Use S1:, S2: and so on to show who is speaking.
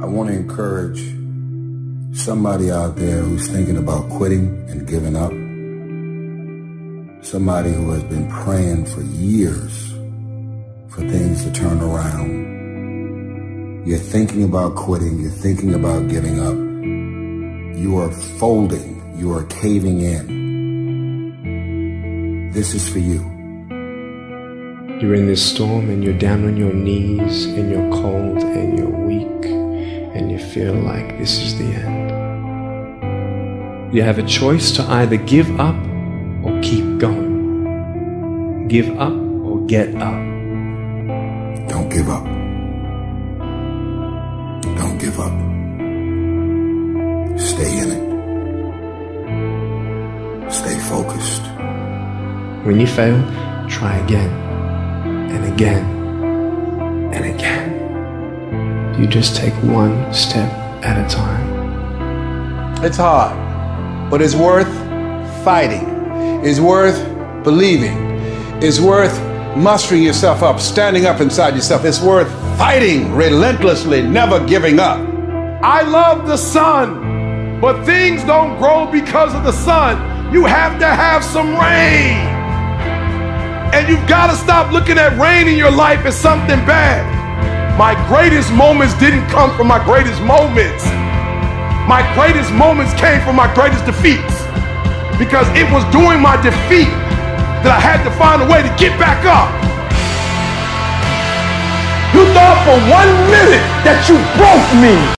S1: I want to encourage somebody out there who's thinking about quitting and giving up. Somebody who has been praying for years for things to turn around. You're thinking about quitting. You're thinking about giving up. You are folding. You are caving in. This is for you.
S2: You're in this storm and you're down on your knees and you're cold and you're feel like this is the end. You have a choice to either give up or keep going. Give up or get up.
S1: Don't give up. Don't give up. Stay in it. Stay focused.
S2: When you fail, try again and again and again. You just take one step at a time.
S3: It's hard, but it's worth fighting. It's worth believing. It's worth mustering yourself up, standing up inside yourself. It's worth fighting relentlessly, never giving up.
S4: I love the sun, but things don't grow because of the sun. You have to have some rain. And you've got to stop looking at rain in your life as something bad. My greatest moments didn't come from my greatest moments. My greatest moments came from my greatest defeats. Because it was during my defeat that I had to find a way to get back up. You thought for one minute that you broke me.